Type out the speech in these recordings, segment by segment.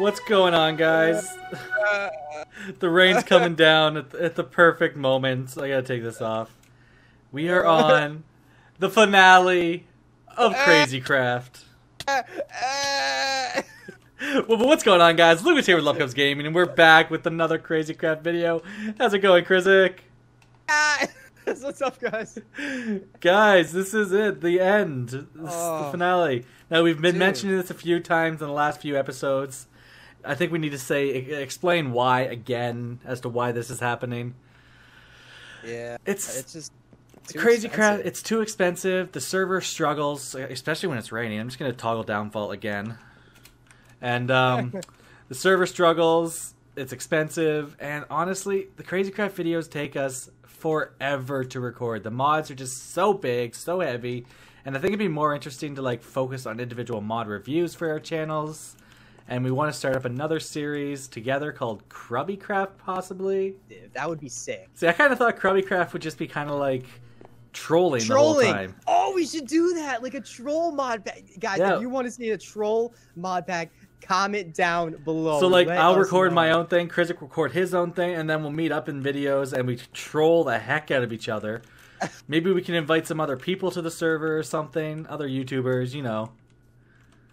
What's going on, guys? the rain's coming down at the, at the perfect moment. I gotta take this off. We are on the finale of Crazy Craft. well, but what's going on, guys? Lucas here with Lubcubs Gaming, and we're back with another Crazy Craft video. How's it going, Krizik? Ah, what's up, guys? Guys, this is it. The end. This is the Oh. finale. Now, we've been Dude. mentioning this a few times in the last few episodes. I think we need to say, explain why again as to why this is happening. Yeah, It's- it's just Crazy. Craft, it's too expensive. The server struggles, especially when it's raining. I'm just going to toggle downfall again. And um, the server struggles, it's expensive, and honestly, the Crazy Craft videos take us forever to record. The mods are just so big, so heavy, and I think it'd be more interesting to like focus on individual mod reviews for our channels. And we want to start up another series together called Krubby Craft, possibly. That would be sick. See, I kind of thought Krubby Craft would just be kind of like trolling, the Trolling. whole time. Oh, we should do that, like a troll mod pack. Guys, Yeah. if you want to see a troll mod pack, comment down below. So like Let I'll record know. my own thing, Chris will record his own thing, and then we'll meet up in videos and we troll the heck out of each other. Maybe we can invite some other people to the server or something, other YouTubers, you know.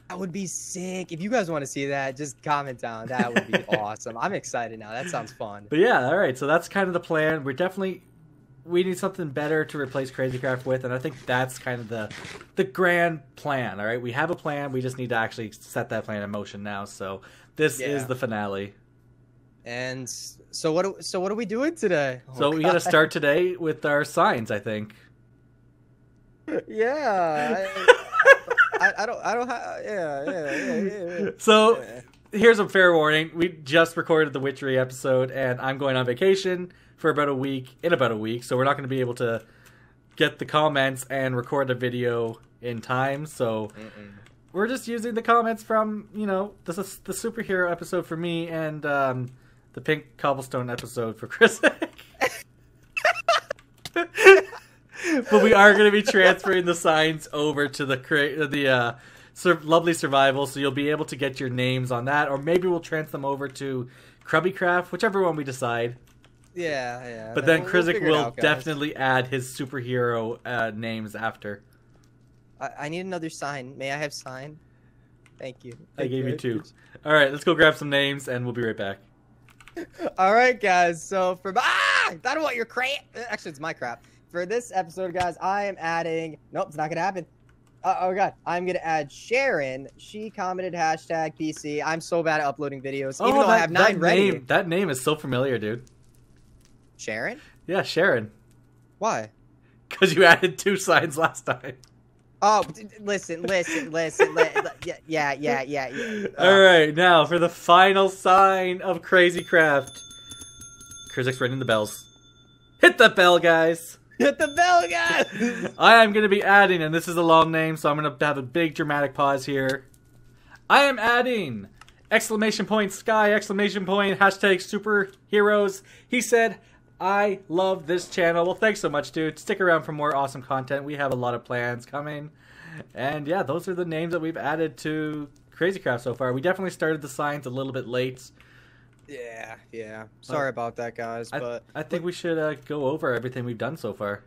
That would be sick. If you guys want to see that, just comment down. That would be awesome. I'm excited now. That sounds fun. But yeah, all right. So that's kind of the plan. We're definitely we need something better to replace Crazy Craft with, and I think that's kind of the the grand plan. All right, we have a plan. We just need to actually set that plan in motion now. So this Yeah. is the finale. And so what? do- So what are we doing today? So Oh, we got to start today with our signs. I think. Yeah. I, I, I don't. I don't have. Yeah. Yeah. Yeah. Yeah. So Yeah. here's a fair warning. We just recorded the Witchery episode, and I'm going on vacation for about a week, in about a week, so we're not going to be able to get the comments and record the video in time. So Mm-mm. we're just using the comments from, you know, this is the superhero episode for me and um, the pink cobblestone episode for Chris. but we are going to be transferring the signs over to the cra- the uh, sur- lovely survival, so you'll be able to get your names on that, or maybe we'll transfer them over to Krubby Craft, whichever one we decide. Yeah. Yeah. But then we'll- we'll Krizik will out, definitely add his superhero uh, names after. I, I need another sign. May I have sign? Thank you. I gave you two. All right, let's go grab some names, and we'll be right back. All right, guys. So for ah, I don't want your crap. Actually, it's my crap. For this episode, guys, I am adding. Nope, it's not gonna happen. Uh, oh god, I'm gonna add Sharon. She commented hashtag PC. I'm so bad at uploading videos, even though I have nine that ready. name, that name is so familiar, dude. Sharon? Yeah, Sharon. Why? Because you added two signs last time. Oh, listen, listen, listen. li- yeah, yeah, yeah, yeah. yeah. Uh, All right, now for the final sign of Crazy Craft. Krizik's ringing the bells. Hit that bell, guys. Hit the bell, guys. I am going to be adding, and this is a long name, so I'm going to have a big dramatic pause here. I am adding exclamation point sky exclamation point hashtag superheroes. He said, I love this channel. Well, thanks so much, dude. Stick around for more awesome content. We have a lot of plans coming. And yeah, those are the names that we've added to Crazy Craft so far. We definitely started the signs a little bit late. Yeah, yeah. Sorry about that, guys, I, but I think we should uh, go over everything we've done so far.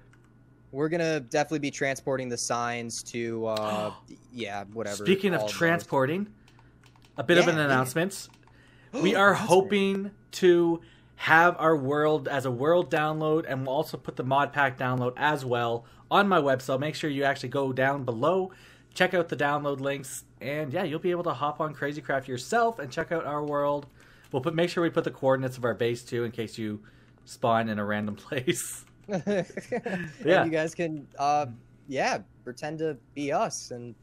We're gonna definitely be transporting the signs to, uh, yeah, whatever. Speaking of those. transporting, a bit of Yeah, an yeah. announcement. we are hoping to have our world as a world download and we'll also put the mod pack download as well on my website make sure you actually go down below check out the download links and yeah you'll be able to hop on crazy craft yourself and check out our world we'll put make sure we put the coordinates of our base too in case you spawn in a random place. And Yeah. you guys can, uh, yeah, pretend to be us, and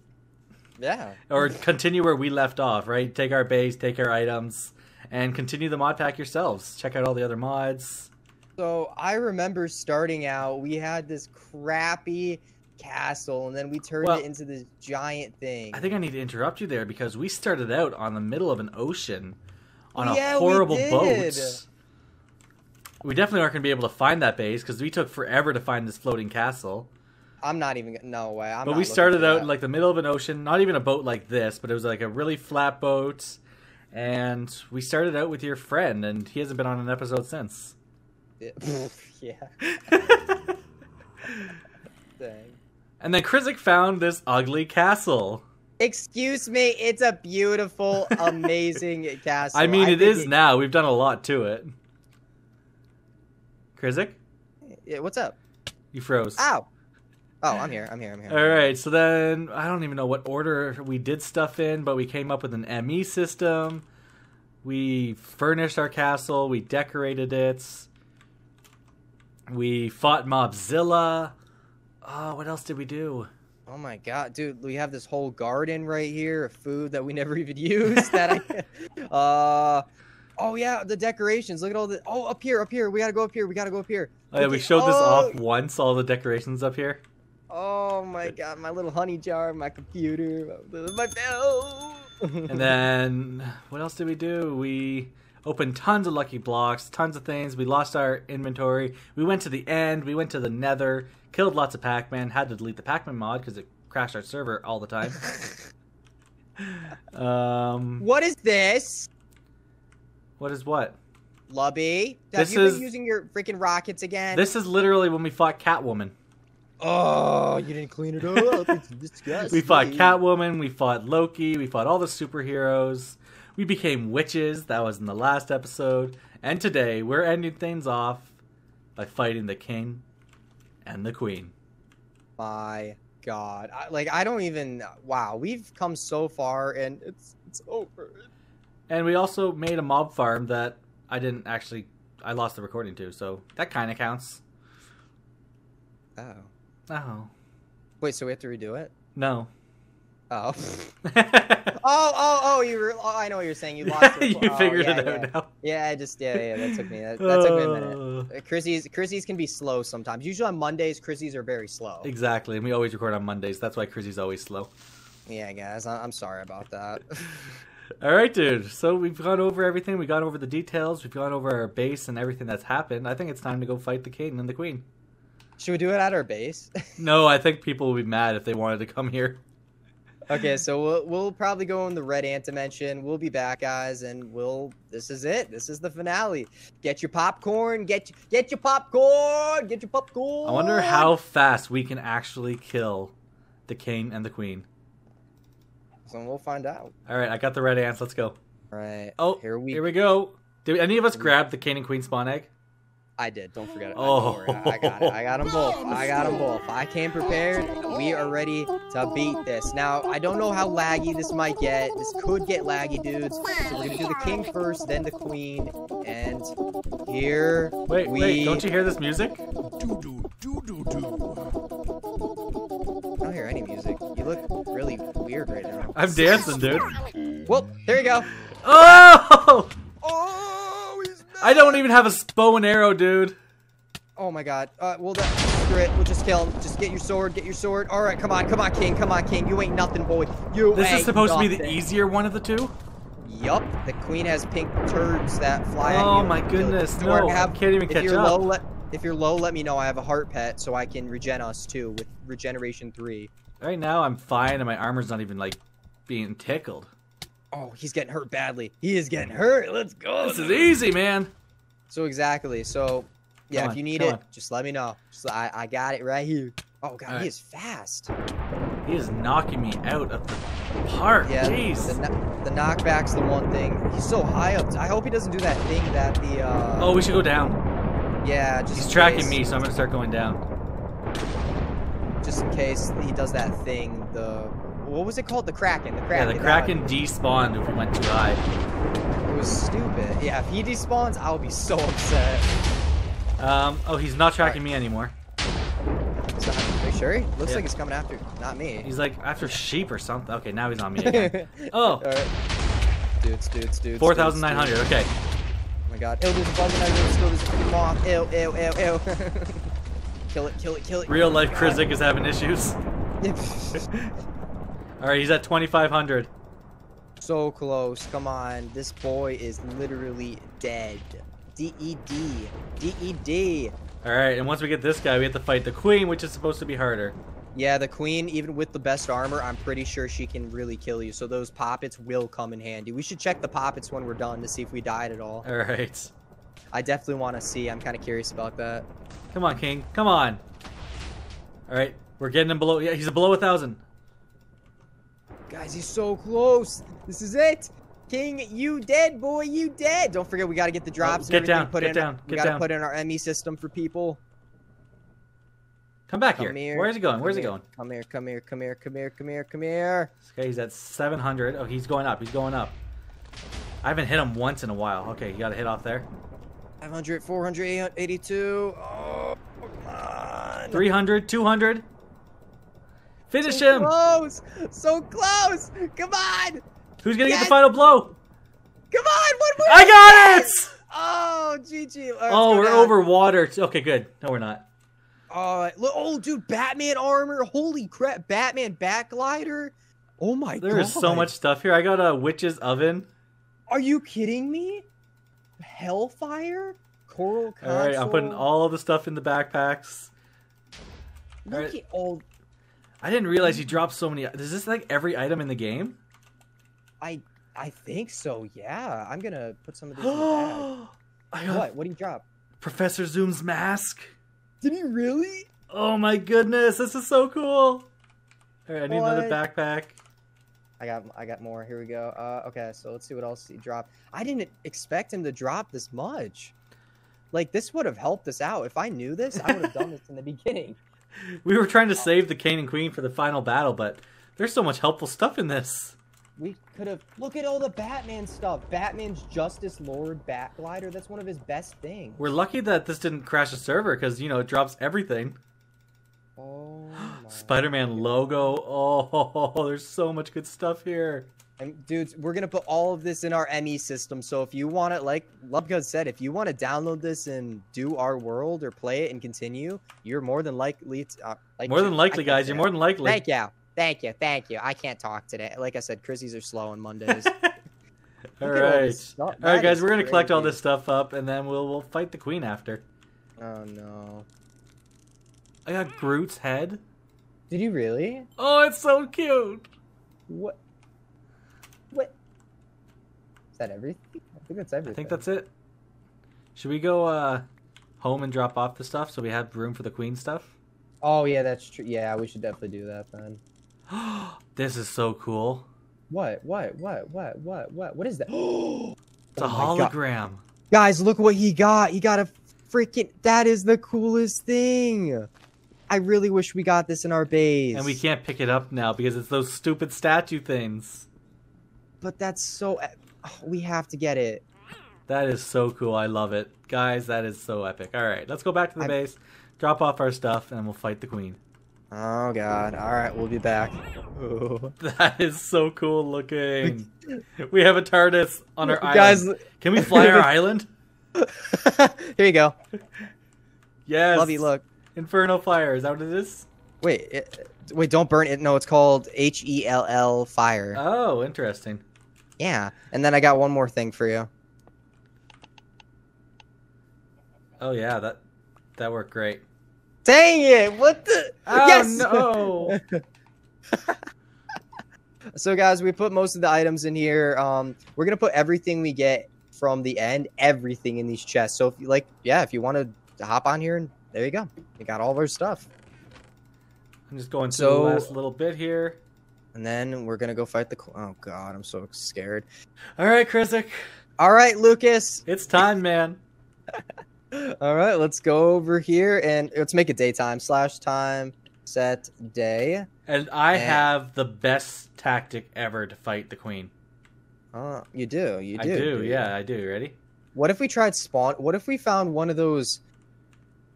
yeah, or continue where we left off right? Take our base take our items and continue the mod pack yourselves. Check out all the other mods. So I remember starting out, we had this crappy castle, and then we turned Well- it into this giant thing. I think I need to interrupt you there because we started out on the middle of an ocean on a Yeah, horrible did. boat. We definitely aren't going to be able to find that base because we took forever to find this floating castle. I'm not even. No way. I'm but we started out that. in like the middle of an ocean, not even a boat like this, but it was like a really flat boat. and we started out with your friend, and he hasn't been on an episode since. yeah. Dang. And then Krizik found this ugly castle. Excuse me, it's a beautiful, amazing castle. I mean, it think is now. We've done a lot to it. Krizik, Yeah, what's up? you froze. Ow! Oh, I'm here. I'm here. I'm here. All right, so then I don't even know what order we did stuff in, but we came up with an ME system. We furnished our castle. We decorated it. We fought Mobzilla. Oh, what else did we do? Oh my god, dude, we have this whole garden right here of food that we never even used. that I, uh, oh yeah, the decorations. Look at all the. Oh, up here, up here. We gotta go up here. We gotta go up here. Oh, yeah, we showed this oh, off once. All the decorations up here. Oh my god, my little honey jar, my computer, my bell. And then what else did we do? We opened tons of lucky blocks, tons of things. We lost our inventory. We went to the end. We went to the Nether. Killed lots of Pac-Man. Had to delete the Pac-Man mod because it crashed our server all the time. um, what is this, what is what? Lubby? Have This you is- been using your freaking rockets again? This is literally when we fought Catwoman. Oh, you didn't clean it up. It's disgusting. We fought Catwoman. We fought Loki. We fought all the superheroes. We became witches. That was in the last episode. And today we're ending things off by fighting the king and the queen. My God, I, like I don't even. Wow, we've come so far, and it's it's over. And we also made a mob farm that I didn't actually. I lost the recording to, so that kind of counts. Oh, Oh wait, so we have to redo it? no. Oh, oh, oh, oh! You were. Oh, I know what you're saying. You lost. you oh, figured yeah, it yeah. out now. Yeah, I just yeah, yeah. That took me. That, that took me a minute. Uh, Uh, Chrissy's Chrissy's can be slow sometimes. Usually on Mondays, Chrissy's are very slow. Exactly, and we always record on Mondays. That's why Chrissy's always slow. Yeah, guys, I- I'm sorry about that. All right, dude. So we've gone over everything. We got over the details. We've gone over our base and everything that's happened. I think it's time to go fight the king and the queen. Should we do it at our base? No, I think people will be mad if they wanted to come here. Okay, so we'll, we'll probably go in the red ant dimension. We'll be back, guys, and we'll. This is it. This is the finale. Get your popcorn. Get get your popcorn. Get your popcorn. I wonder how fast we can actually kill the king and the queen. So we'll find out. All right, I got the red ants. Let's go. All right. Oh, here we. Here we go. Did any of us grab the king and queen spawn egg? I did. Don't forget it. Oh. I, I got it. I got them both. I got them both. I came prepared. We are ready to beat this. Now, I don't know how laggy this might get. This could get laggy, dudes. So we're gonna do the king first, then the queen, and here Wait, we. wait. Don't you hear this music? Do do do do do. I don't hear any music. You look really weird right now. I'm dancing, dude. Well, there you go. Oh! I don't even have a bow and arrow, dude. Oh my god. Uh, well, that, screw it. We'll just kill him. Just get your sword. Get your sword. All right, come on, come on, king. Come on, king. You ain't nothing, boy. You This is supposed to be the easier one of the two. Yup, the queen has pink turds that fly. Oh my goodness, no, I can't even if catch you're up. Low, let, if you're low, let me know. I have a heart pet, so I can regen us too with regeneration three. Right now, I'm fine, and my armor's not even like being tickled. Oh, he's getting hurt badly. He is getting hurt. Let's go. This is easy, man. So exactly. So, yeah, Come if you need it, on. just let me know. Just, I, I got it right here. Oh god, Alright. he is fast. He is knocking me out of the park. Yeah, Jeez. the, the knockback's the one thing. He's so high up. I hope he doesn't do that thing that the. uh Oh, we should go down. Yeah, just He's tracking case- me, so I'm gonna start going down. Just in case he does that thing. The what was it called? The Kraken. The Kraken. Yeah, the Kraken despawned if we went too high. It was stupid. Yeah, if he despawns, I'll be so upset. Um, oh, he's not tracking me anymore. So, are you sure? Looks Yeah. like he's coming after, not me. He's like after sheep or something. Okay, now he's on me again. Oh, Alright. Dudes, dudes, dudes. four thousand nine hundred. Okay. Oh my god. Ew, there's a bug in there. There's, there's a freaking moth. Ew, ew, ew, ew. kill it, kill it, kill it. Real life. Krizik is having issues. All right, he's at twenty five hundred. so close. Come on. This boy is literally dead. D-E-D. D-E-D. All right, and once we get this guy, we have to fight the queen, which is supposed to be harder. Yeah, the queen, even with the best armor, I'm pretty sure she can really kill you. So those poppets will come in handy. We should check the poppets when we're done to see if we died at all. All right. I definitely want to see. I'm kind of curious about that. Come on, King. Come on. All right. We're getting him below. Yeah, he's below a thousand. Guys, he's so close. This is it. King, you dead, boy. You dead. Don't forget, we got to get the oh, drops. Oh, get and everything down, Put get in, down, We got to put in our ME system for people. Come back Come here. here. Where's he going? come Where's he going? Come here. Come here. Come here. Come here. Come here. Come here. Okay, he's at 700. Oh, he's going up. He's going up. I haven't hit him once in a while. Okay, you got to hit off there. 500, 400, 82. Oh, come on. 300, 200. Finish so him. Close. So close. Come on. Who's going to get the final blow? Come on. One more. I got it! Oh, GG. All right, Oh, we're down. over water. Okay, good. No, we're not. Oh, look, oh, dude, Batman armor. Holy crap. Batman backglider. Oh my god. There is so much stuff here. I got a witch's oven. Are you kidding me? Hellfire? Coral console? All right, I'm putting all of the stuff in the backpacks. Look all right. at all. I didn't realize you dropped so many. Is this like every item in the game? I I think so. Yeah, I'm gonna put some of this in the bag. What? What did he drop? Professor Zoom's mask. Did he really? Oh my goodness, this is so cool. All right, I need another backpack. I got I got more. Here we go. Uh, okay, so let's see what else he dropped. I didn't expect him to drop this much. Like this would have helped us out. If I knew this, I would have done this in the beginning. We were trying to save the king and queen for the final battle, but there's so much helpful stuff in this. We could have look at all the Batman stuff. Batman's Justice Lord Batglider. That's one of his best things. We're lucky that this didn't crash the server because you know it drops everything. Oh. Spider-Man logo. Oh, there's so much good stuff here. And dudes, we're gonna put all of this in our ME system. So if you want it, like Lubka said, if you want to download this and do our world or play it and continue, you're more than likely to. Uh, like More than likely, guys. You're more than likely. Thank you, thank you, thank you. I can't talk today. Like I said, Chrissy's are slow on Mondays. all all right. stuff. All right, guys. We're gonna collect all this stuff up, and then we'll we'll fight the queen after. Oh no! I got Groot's head. Did you really? Oh, it's so cute. What? Is that everything? I think that's everything. I think that's it. Should we go uh, home and drop off the stuff so we have room for the queen stuff? Oh yeah, that's true. Yeah, we should definitely do that then. this is so cool. What? What? What? What? What? What? What is that? It's a Oh God. hologram. Guys, look what he got. He got a freaking. That is the coolest thing. I really wish we got this in our base. And we can't pick it up now because it's those stupid statue things. But that's so. Oh, we have to get it. That is so cool. I love it. Guys, that is so epic. All right, let's go back to the I'm- base, drop off our stuff, and we'll fight the queen. Oh God! All right, we'll be back. That is so cool looking. we have a TARDIS on our island. Guys, island. Can we fly our island? here you go. Yes. Love you. Look. Inferno Fire. Is that what it is? Wait. It, wait. Don't burn it. No, it's called H E L L Fire. Oh, interesting. Yeah. And then I got one more thing for you. Oh yeah, that that worked great. Dang it! What the? Oh yes. no! So guys, we put most of the items in here. Um, we're gonna put everything we get from the end, everything in these chests. So if you like, yeah, if you want to hop on here and there you go, you got all of our stuff. I'm just going So- the last little bit here. And then we're gonna go fight the. Oh God, I'm so scared. All right, Chrisik, All right, Lucas. it's time, man. All right, let's go over here and let's make it daytime slash time set day. And I And- have the best tactic ever to fight the queen. Uh, you do, you I do. do, dude. yeah, I do. Ready? What if we tried spawn? What if we found one of those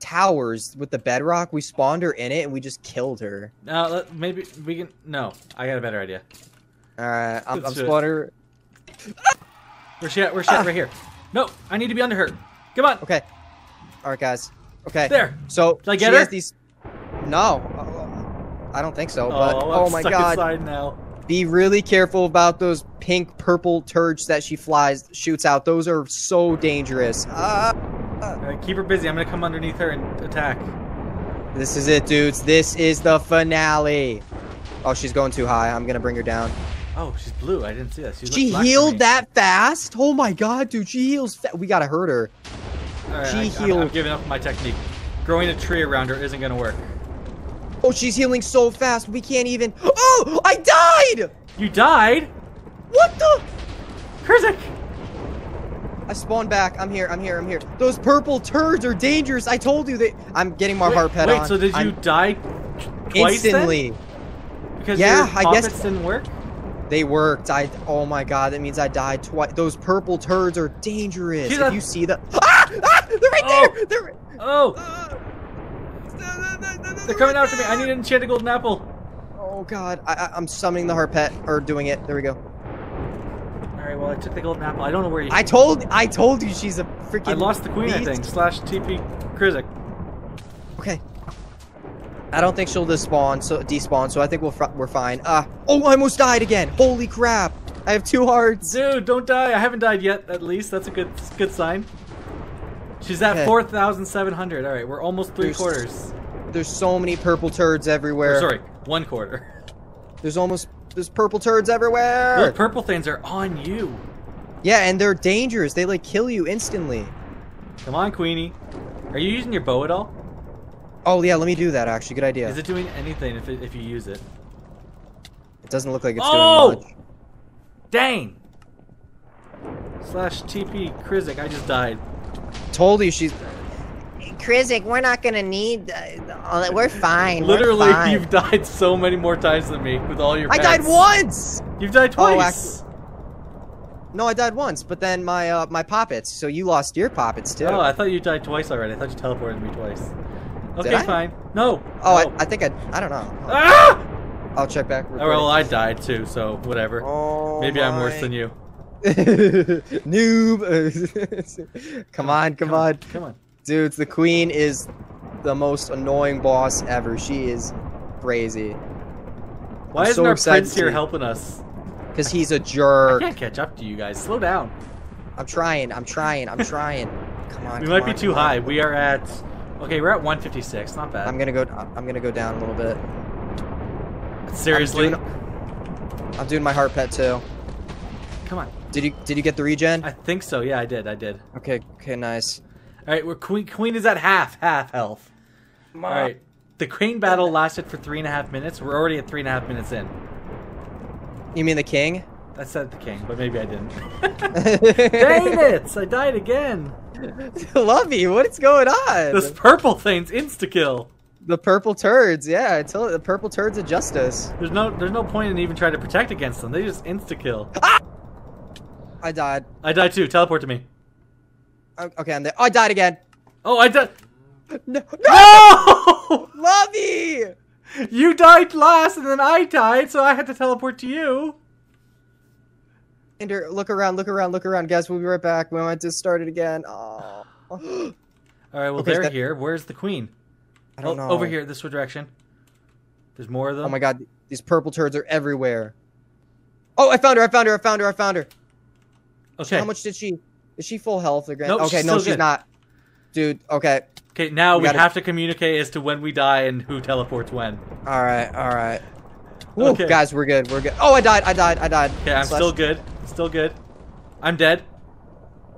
towers with the bedrock? We spawned her in it and we just killed her. Now, let, maybe we can. No, I got a better idea. All right, I'm, I'm spawning her. Where's she at? Where's she at? Right here. No, I need to be under her. Come on. Okay. All right, guys. Okay. There. So Did I get she her? has these. No, uh, I don't think so. But Oh, oh, I'm my stuck god, now. be really careful about those pink purple turds that she flies shoots out. Those are so dangerous. Uh, All right, keep her busy. I'm gonna come underneath her and attack. This is it, dudes. This is the finale. Oh, she's going too high. I'm gonna bring her down. Oh, she's blue. I didn't see that. She, She black to me. healed that fast? Oh my god, dude. She heals. Fa- we gotta hurt her. All right, she I, I'm- I'm, giving up my technique. Growing a tree around her isn't gonna work. Oh, she's healing so fast. We can't even. Oh, I died. You died, What the? Krizik. I spawned back. I'm here. I'm here. I'm here. Those purple turds are dangerous. I told you they. I'm getting my wait, heart pet wait, on. so did you I'm die twice then? instantly? Because Yeah, your I guess- didn't work. They worked. I. Oh my god. That means I died twice. Those purple turds are dangerous. If that- you see the. Ah! ah! They're right Oh! there. They're. Oh, Ah! they're coming after me. I need an enchanted golden apple. Oh god. I, I'm summoning the heart pet or doing it. There we go. Well I took the golden apple. I don't know where you. I told. I told you she's a freaking. I lost the queen. I think slash TP Krizik. Okay. I don't think she'll despawn, so despawn. So I think we'll we're fine. Ah. oh, I almost died again. Holy crap! I have two hearts. Dude, don't die. I haven't died yet. At least that's a good good sign. She's at Okay. four thousand seven hundred. All right, we're almost three There's- quarters. There's so many purple turds everywhere. Or, sorry, one quarter. There's almost there's purple turds everywhere. Those purple things are on you. Yeah, and they're dangerous. They like kill you instantly. Come on, Queenie. Are you using your bow at all? Oh yeah, let me do that. Actually, good idea. Is it doing anything if it, if you use it? It doesn't look like it's Oh! doing much. Dang. Slash TP Krizik. I just died. Told you she's. Krizik, we're not gonna need. Uh, all that. We're fine. we're Literally, fine. you've died so many more times than me with all your. I died once. You've died Oh, twice. No, I died once, but then my uh, my poppets. So you lost your poppets too. Oh, I thought you died twice already. I thought you teleported me twice. Okay, I? fine. No. Oh, no. I, I think I. I don't know. ah! I'll check back. Oh, well, I died too, so whatever. Oh, Maybe I'm worse than you. Noob. come on, come on. Come on. Dudes, the queen is the most annoying boss ever. She is crazy. Why I'm isn't so our prince here helping us? Because he's a jerk. I can't catch up to you guys. Slow down. I'm trying, I'm trying, I'm trying. Come on. We come might be too come on. high. We are at. Okay, we're at 156. Not bad. I'm gonna go I'm gonna go down a little bit. Seriously. I'm doing, I'm doing my heart pet too. Come on. Did you did you get the regen? I think so. Yeah, I did. I did. Okay, okay, nice. All right, we're queen. Queen is at half half health. All right. The queen battle lasted for three and a half minutes. We're already at three and a half minutes in. You mean the king? I said the king, but maybe I didn't. Dang it! I died again. Lovey, what's going on? This purple thing's insta kill. The purple turds, yeah, I tell you, the purple turds of justice. There's no there's no point in even trying to protect against them. They just insta kill. Ah! I died. I died too. Teleport to me. Okay, I'm there. Oh, I died again. Oh, I died. No, No! Lovey! You died last, and then I died, so I had to teleport to you. Ender, look around, look around, look around, guys. We'll be right back. We might just start it again. Oh. All right, well Okay, they're that- here. Where's the queen? I don't Oh, know. Over here, this direction. There's more of them. Oh my god, these purple turds are everywhere. Oh, I found her, I found her, I found her, I found her. Okay. How much did she? Is she full health again? Nope, okay, she's no, she's good. not. Dude, okay. Okay, now We we, gotta- have to communicate as to when we die and who teleports when. Alright, alright. Woo, Okay. Guys, we're good, we're good. Oh, I died, I died, I died. Okay, I'm Slash- still good. I'm still good. I'm dead.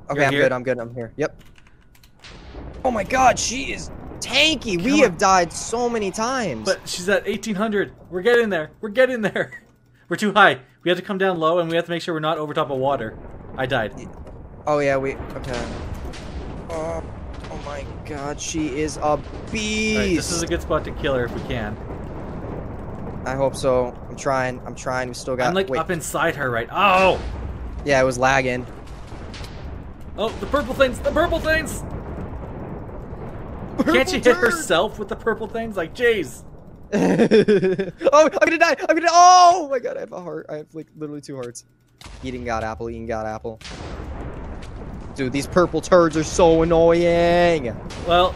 Okay, You're I'm here? good, I'm good, I'm here. Yep. Oh my god, she is tanky. we Come have died so many times. But she's at 1800. We're getting there. We're getting there. We're too high. We have to come down low and we have to make sure we're not over top of water. I died. Oh yeah, we okay. Oh, oh my god, she is a beast. Alright, this is a good spot to kill her if we can. I hope so. I'm trying. I'm trying. We still got. I'm like wait. up inside her right. Oh! Yeah, it was lagging. Oh, the purple things! The purple things! Can't she hit herself with the purple things? Like, jeez. oh, I'm gonna die. I'm gonna. Oh my god, I have a heart. I have like literally two hearts. Eating god apple. Eating god apple. Dude, these purple turds are so annoying. Well,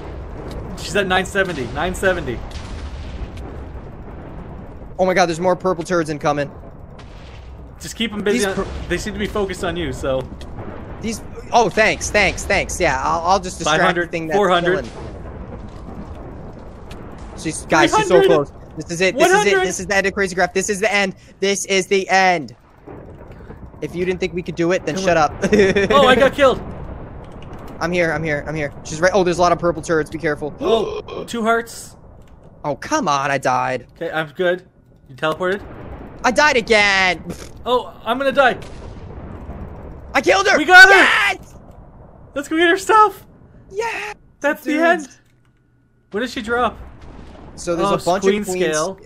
she's at 970. 970. Oh my god, there's more purple turds incoming. Just keep them busy. On, they seem to be focused on you, so. These. Oh, thanks, thanks, thanks. Yeah, I'll, I'll just distract 500, the thing that's 400. killing. She's guys, she's so close. This is it. This is it. This is the end of Crazy Craft. This is the end. This is the end. If you didn't think we could do it, then Come shut up. Oh, I got killed. I'm here. I'm here. I'm here. She's right. Oh, there's a lot of purple turrets. Be careful. Oh, two hearts. Oh, come on. I died. Okay, I'm good. You teleported? I died again. Oh, I'm gonna die. I killed her. We got her! Yes! Let's go get her stuff. Yeah. That's the end. What did she drop? So there's Oh, a bunch queen of queens. scale.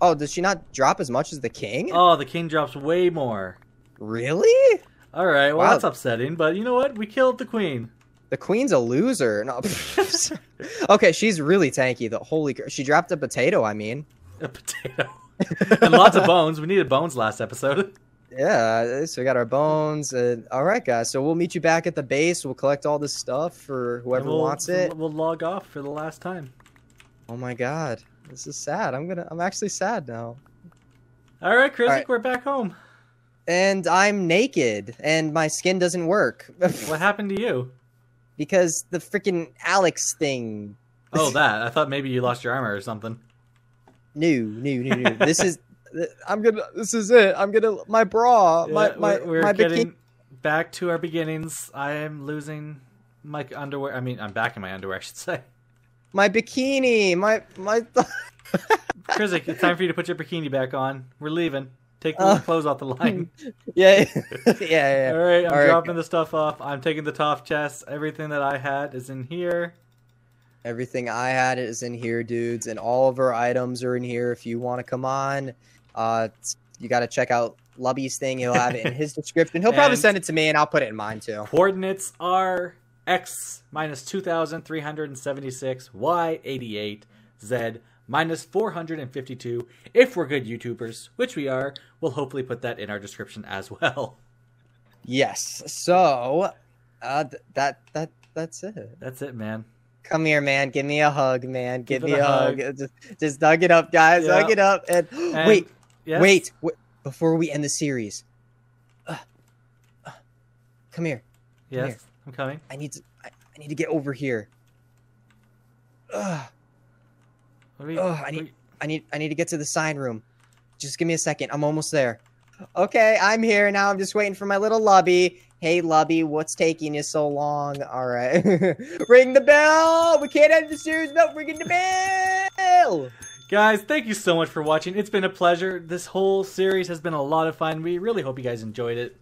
Oh, does she not drop as much as the king? Oh, the king drops way more. Really? All right, well Wow. that's upsetting, but you know what? We killed the queen. The queen's a loser. No. okay, she's really tanky. The holy, she dropped a potato. I mean, A potato. and lots of bones. We needed bones last episode. yeah. So we got our bones. Uh, all right, guys. So we'll meet you back at the base. We'll collect all this stuff for whoever we'll, wants it. We'll log off for the last time. Oh my god, this is sad. I'm gonna. I'm actually sad now. All right, Chris, All right. we're back home. And I'm naked, and my skin doesn't work What happened to you? Because the freaking Alex thing. Oh, that. I thought maybe you lost your armor or something. New, new, new, new. this is. I'm gonna. This is it. I'm gonna. My bra. my Yeah, my we're, we're my getting bikini. back to our beginnings. I am losing my underwear. I mean, I'm back in my underwear, I should say. My bikini. My my. Krizik, it's time for you to put your bikini back on. We're leaving. Take the Uh, clothes off the line. yeah, yeah, yeah. All right, I'm All right. dropping the stuff off. I'm taking the top chest. Everything that I had is in here. Everything I had is in here, dudes, and all of our items are in here. If you want to come on, uh, you got to check out Lubby's thing. He'll have it in his description. He'll probably send it to me, and I'll put it in mine too. Coordinates are x minus 2,376, y 88, z minus 452. If we're good YouTubers, which we are, we'll hopefully put that in our description as well. Yes. So, uh, th- that that that's it. That's it, man. Come here, man. Give me a hug, man. Give, Give me a hug. hug. Just, just hug it up, guys. Yeah. Hug it up. And, And- wait, Yes? wait, wait. Before we end the series, uh, uh, come here. Yes, here. I'm coming. I need to. I, I need to get over here. Ugh. What are we, Ugh, I need- I need. I need to get to the sign room. Just give me a second. I'm almost there. Okay, I'm here now. I'm just waiting for my little lubby. Hey, lubby, what's taking you so long? All right, ring the bell. We can't end the series without ringing the bell. Guys, thank you so much for watching. It's been a pleasure. This whole series has been a lot of fun. We really hope you guys enjoyed it.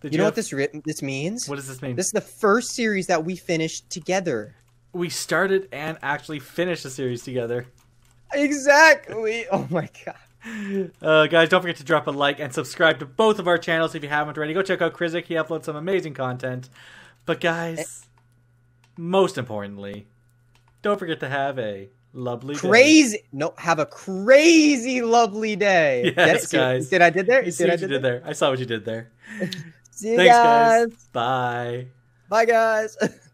Did You know have- what this written this means? What does this mean? This is the first series that we finished together. we started and actually finished the series together. Exactly. Oh my god. Uh, guys, don't forget to drop a like and subscribe to both of our channels if you haven't already. Go check out Krizik. He uploads some amazing content. But guys, most importantly, don't forget to have a lovely day. Crazy. No, have a crazy lovely day. Yes, Get it? See what- guys. Did I did there? You see Did I what you did did there. I saw what you did there. See you Thanks, guys. guys. Bye. Bye guys.